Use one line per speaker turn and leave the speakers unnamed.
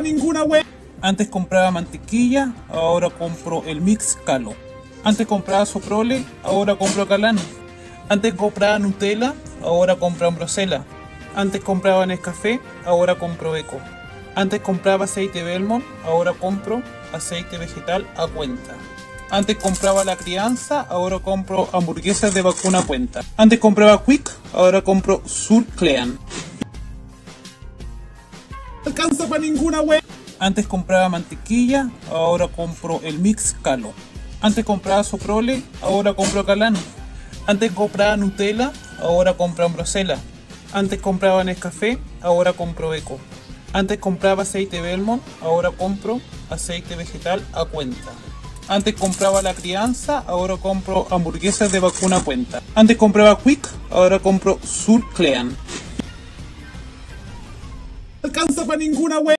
ninguna.
Antes compraba mantequilla, ahora compro el mix Calo. Antes compraba Soprole, ahora compro Calano. Antes compraba Nutella, ahora compro Ambrosela. Antes compraba Nescafé, ahora compro Eco. Antes compraba aceite Belmont, ahora compro aceite vegetal a cuenta. Antes compraba la crianza, ahora compro hamburguesas de vacuna a cuenta. Antes compraba Quick, ahora compro Surclean.
Alcanza para ninguna wea.
Antes compraba mantequilla, ahora compro el mix Calo. Antes compraba Soprole, ahora compro Calano. Antes compraba Nutella, ahora compro Ambrosela. Antes compraba Nescafé, ahora compro Eco. Antes compraba aceite Belmont, ahora compro aceite vegetal a cuenta. Antes compraba la crianza, ahora compro hamburguesas de vacuna a cuenta. Antes compraba Quick, ahora compro Surclean.
Alcanza para ninguna wea.